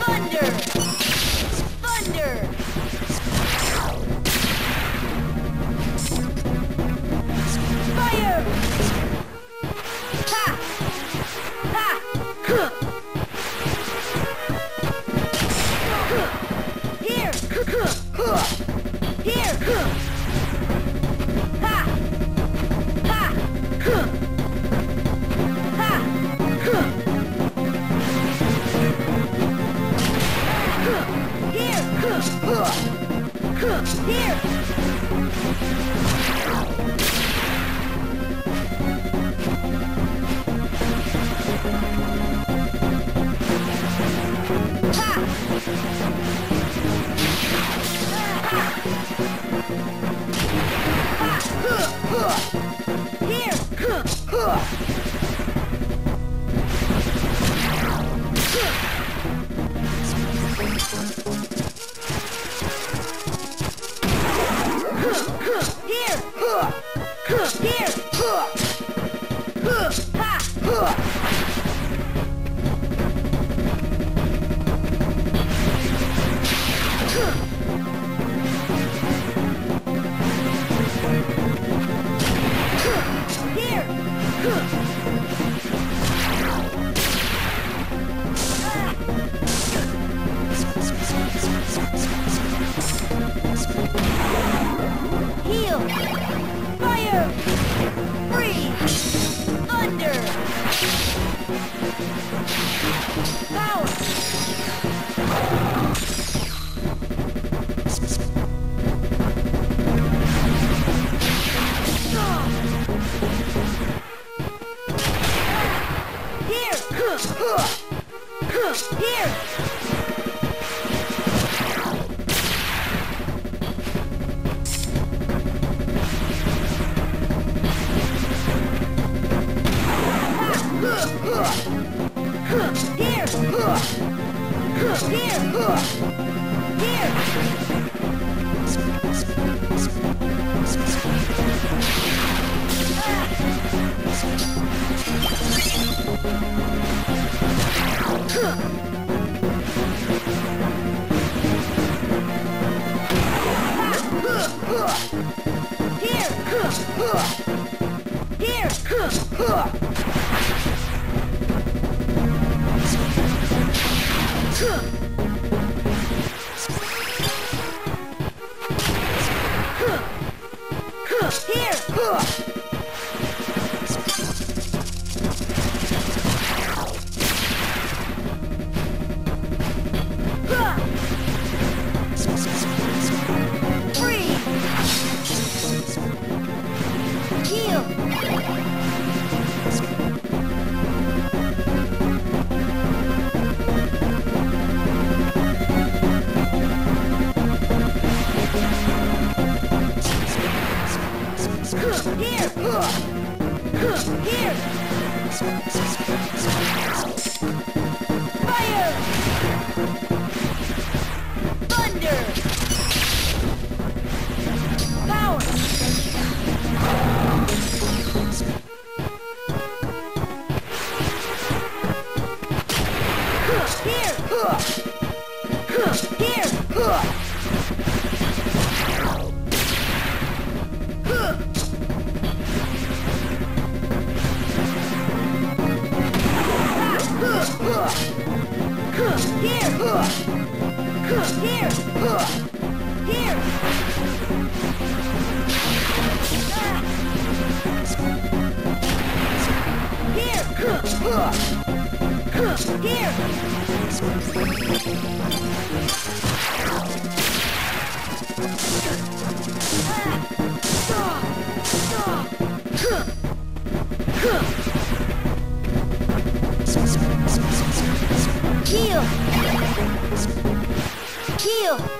Thunder! Thunder! Here! Heal! Fire! Here! Here! Here! Kill! Kill!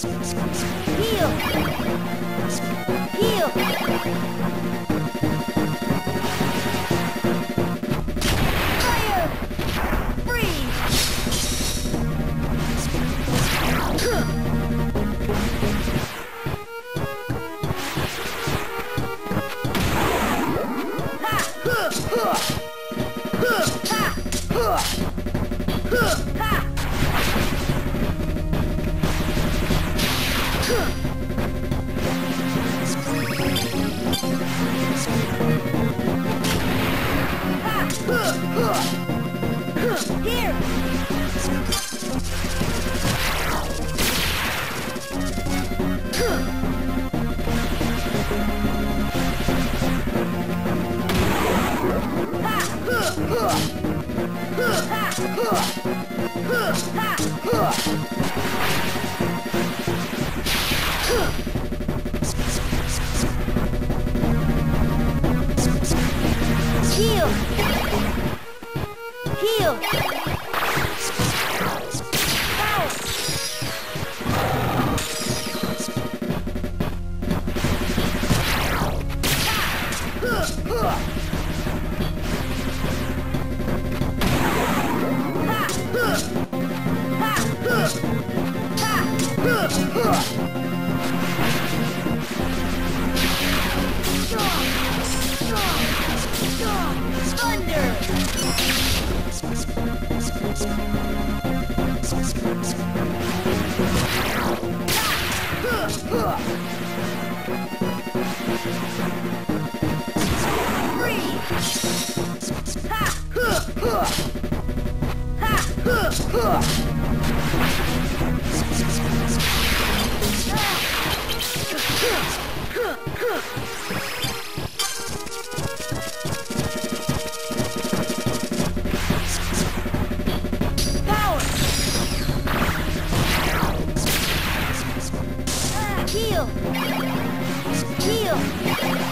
Heal! Heal! Fire! Freeze! Here! Power! Heal! Heal! Thunder!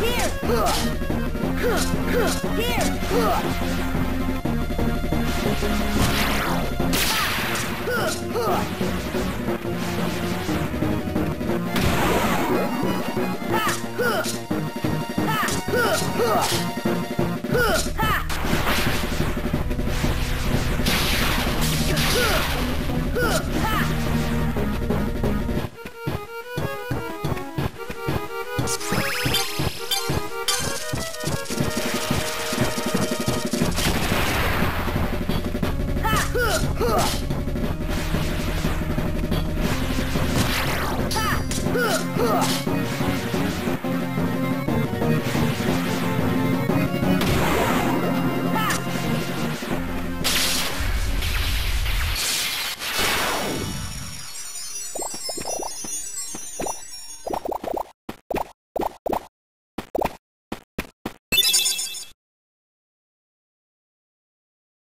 Here! Here! Ha!